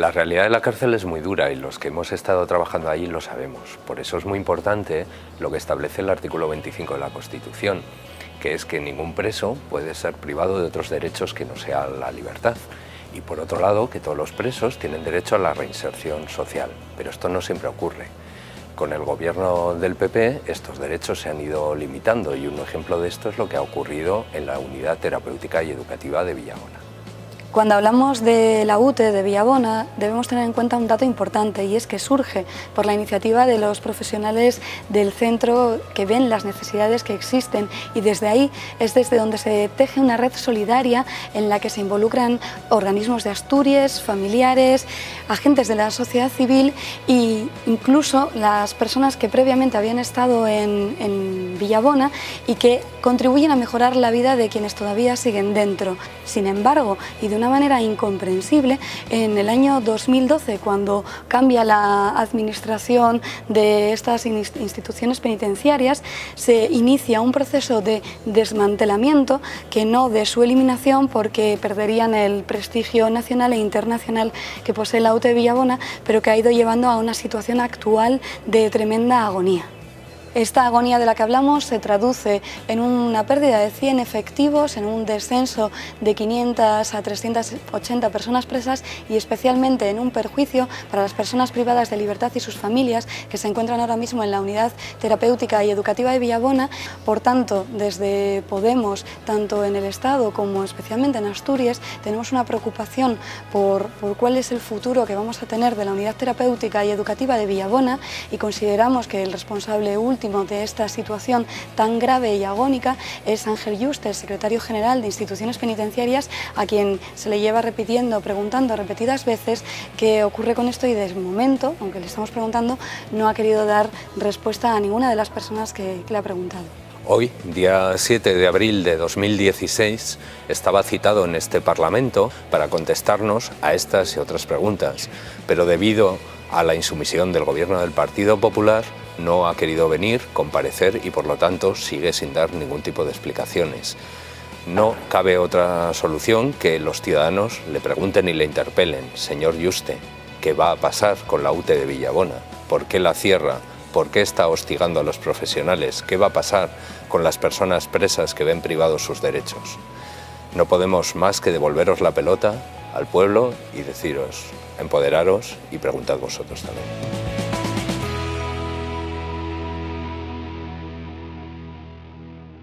La realidad de la cárcel es muy dura y los que hemos estado trabajando allí lo sabemos. Por eso es muy importante lo que establece el artículo 25 de la Constitución, que es que ningún preso puede ser privado de otros derechos que no sea la libertad. Y por otro lado, que todos los presos tienen derecho a la reinserción social. Pero esto no siempre ocurre. Con el gobierno del PP estos derechos se han ido limitando y un ejemplo de esto es lo que ha ocurrido en la Unidad Terapéutica y Educativa de Villagona. Cuando hablamos de la UTE de Villabona debemos tener en cuenta un dato importante y es que surge por la iniciativa de los profesionales del centro que ven las necesidades que existen y desde ahí es desde donde se teje una red solidaria en la que se involucran organismos de Asturias, familiares, agentes de la sociedad civil e incluso las personas que previamente habían estado en, en Villabona y que contribuyen a mejorar la vida de quienes todavía siguen dentro. Sin embargo, y de una manera incomprensible, en el año 2012, cuando cambia la administración de estas instituciones penitenciarias, se inicia un proceso de desmantelamiento que no de su eliminación porque perderían el prestigio nacional e internacional que posee la UTE Villabona, pero que ha ido llevando a una situación actual de tremenda agonía. Esta agonía de la que hablamos se traduce en una pérdida de 100 efectivos, en un descenso de 500 a 380 personas presas y especialmente en un perjuicio para las personas privadas de libertad y sus familias que se encuentran ahora mismo en la unidad terapéutica y educativa de Villabona. Por tanto, desde Podemos, tanto en el Estado como especialmente en Asturias, tenemos una preocupación por, cuál es el futuro que vamos a tener de la unidad terapéutica y educativa de Villabona y consideramos que el responsable último de esta situación tan grave y agónica es Ángel Juste, secretario general de instituciones penitenciarias, a quien se le lleva repitiendo, preguntando repetidas veces qué ocurre con esto y de momento, aunque le estamos preguntando, no ha querido dar respuesta a ninguna de las personas que, que le ha preguntado. Hoy, día 7 de abril de 2016, estaba citado en este Parlamento para contestarnos a estas y otras preguntas, pero debido a la insumisión del Gobierno del Partido Popular, no ha querido venir, comparecer y por lo tanto sigue sin dar ningún tipo de explicaciones. No cabe otra solución que los ciudadanos le pregunten y le interpelen, señor Yuste, ¿qué va a pasar con la UTE de Villabona? ¿Por qué la cierra? ¿Por qué está hostigando a los profesionales? ¿Qué va a pasar con las personas presas que ven privados sus derechos? No podemos más que devolveros la pelota al pueblo y deciros, empoderaros y preguntad vosotros también.